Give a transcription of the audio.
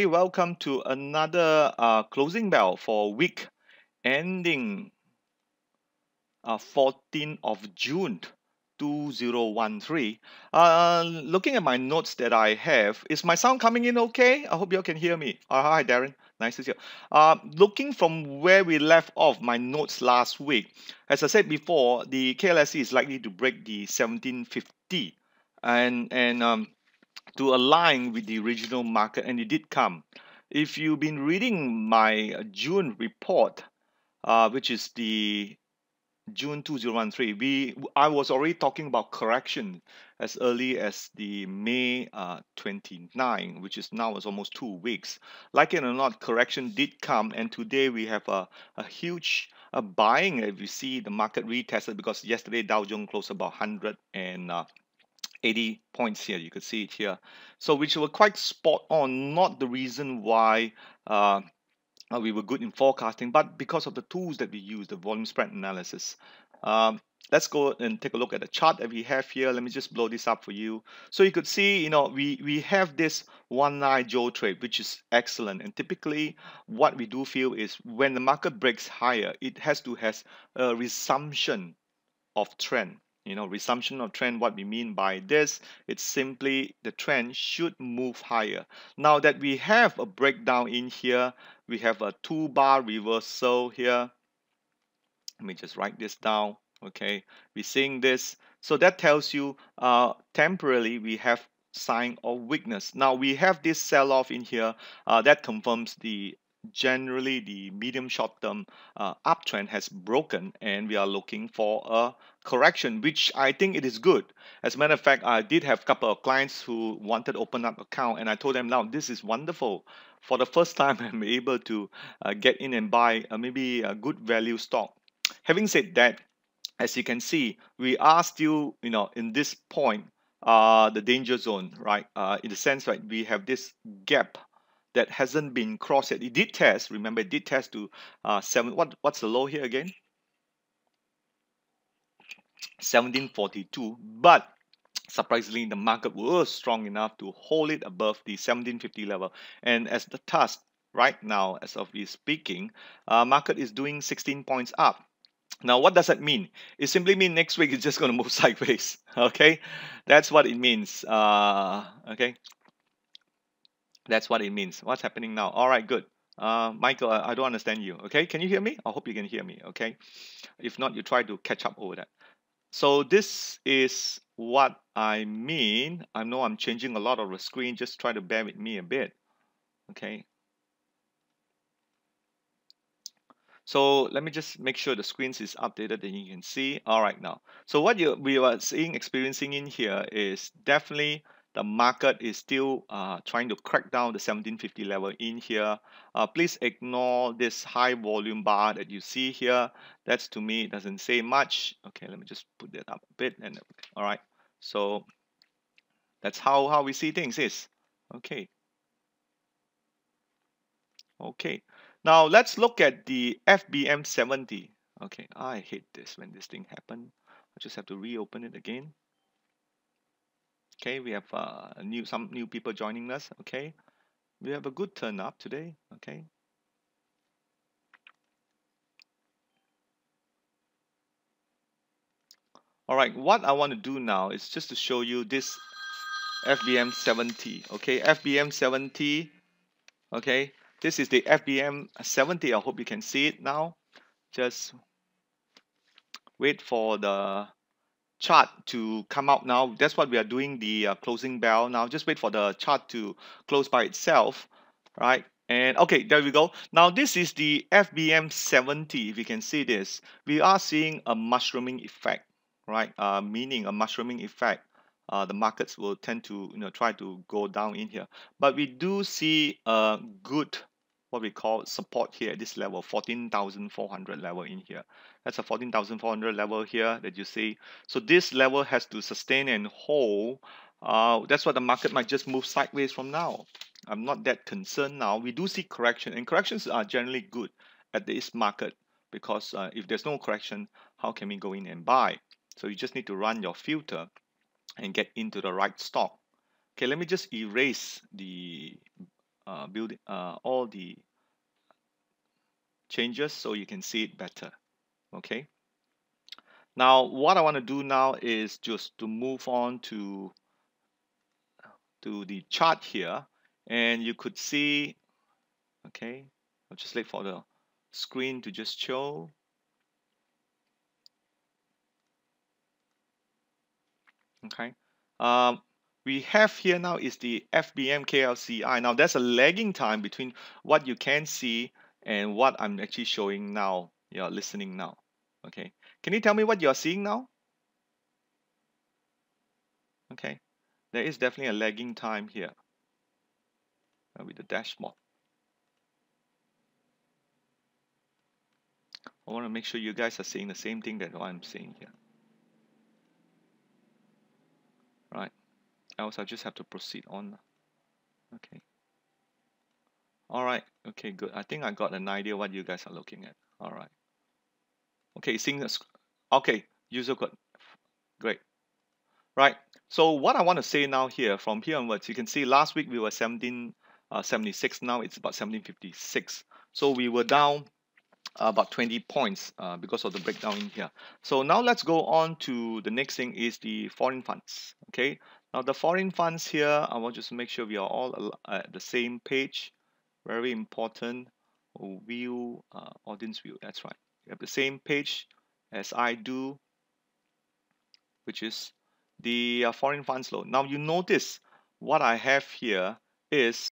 everybody. Welcome to another uh, closing bell for week ending uh, 14th of June 2013. Uh, looking at my notes that I have, is my sound coming in okay? I hope you all can hear me. Uh, hi, Darren. Nice to see you. Uh, looking from where we left off my notes last week, as I said before, the KLSE is likely to break the 1750 and and um, to align with the original market, and it did come. If you've been reading my June report, uh, which is the June 2013, we I was already talking about correction as early as the May uh, 29, which is now is almost two weeks. Like it or not, correction did come, and today we have a, a huge a buying. If you see the market retested because yesterday Dow Jones closed about 100 and uh, 80 points here. You could see it here. So which were quite spot on, not the reason why uh, we were good in forecasting, but because of the tools that we use, the volume spread analysis. Um, let's go and take a look at the chart that we have here. Let me just blow this up for you. So you could see, you know, we, we have this one night Joe trade, which is excellent. And typically what we do feel is when the market breaks higher, it has to has a resumption of trend you know resumption of trend what we mean by this it's simply the trend should move higher. Now that we have a breakdown in here we have a two bar reversal here. Let me just write this down okay? We're seeing this. So that tells you uh temporarily we have sign of weakness. Now we have this sell off in here uh, that confirms the generally the medium short term uh, uptrend has broken and we are looking for a correction which I think it is good. As a matter of fact I did have a couple of clients who wanted to open up account and I told them now this is wonderful. For the first time I'm able to uh, get in and buy uh, maybe a good value stock. Having said that as you can see we are still you know in this point uh the danger zone right? Uh in the sense right we have this gap that hasn't been crossed yet. It did test, remember, it did test to uh, 7. What, what's the low here again? 1742. But surprisingly, the market was strong enough to hold it above the 1750 level. And as the task right now, as of we speaking, uh, market is doing 16 points up. Now, what does that mean? It simply means next week it's just going to move sideways. Okay, that's what it means. Uh, okay, that's what it means. What's happening now? All right, good. Uh, Michael, I, I don't understand you. Okay, can you hear me? I hope you can hear me. Okay, if not, you try to catch up over that. So this is what I mean. I know I'm changing a lot of the screen. Just try to bear with me a bit. Okay. So let me just make sure the screens is updated and you can see. All right now. So what you we are seeing, experiencing in here is definitely the market is still uh, trying to crack down the 1750 level in here. Uh, please ignore this high volume bar that you see here. That's to me, doesn't say much. Okay, let me just put that up a bit. And All right, so that's how, how we see things is. Okay. Okay, now let's look at the FBM 70. Okay, I hate this when this thing happen. I just have to reopen it again. Okay, we have uh, new some new people joining us. Okay, we have a good turn up today. Okay. All right, what I want to do now is just to show you this FBM 70. Okay, FBM 70. Okay, this is the FBM 70. I hope you can see it now. Just wait for the chart to come out now. That's what we are doing the uh, closing bell now. Just wait for the chart to close by itself, right? And okay, there we go. Now this is the FBM 70. If you can see this, we are seeing a mushrooming effect, right? Uh, meaning a mushrooming effect. Uh, the markets will tend to you know try to go down in here, but we do see a good what we call support here at this level, 14,400 level in here. That's a 14,400 level here that you see. So this level has to sustain and hold. Uh, that's why the market might just move sideways from now. I'm not that concerned now. We do see correction and corrections are generally good at this market because uh, if there's no correction, how can we go in and buy? So you just need to run your filter and get into the right stock. Okay, let me just erase the uh, building uh, all the changes so you can see it better okay? Now what I want to do now is just to move on to to the chart here and you could see okay I'll just wait for the screen to just show. Okay um, we have here now is the FBM KLCI now there's a lagging time between what you can see and what I'm actually showing now you're listening now. Okay. Can you tell me what you're seeing now? Okay. There is definitely a lagging time here. With the dash dashboard. I want to make sure you guys are seeing the same thing that I'm seeing here. Right else I just have to proceed on. Okay. All right. Okay good. I think I got an idea what you guys are looking at. All right. Okay seeing this okay user code great. Right. So what I want to say now here from here onwards you can see last week we were 1776 uh, now it's about 1756 so we were down about 20 points uh, because of the breakdown in here. So now let's go on to the next thing is the foreign funds. Okay, now the foreign funds here, I want just to make sure we are all at the same page. Very important. View, uh, audience view, that's right. You have the same page as I do, which is the uh, foreign funds load. Now you notice what I have here is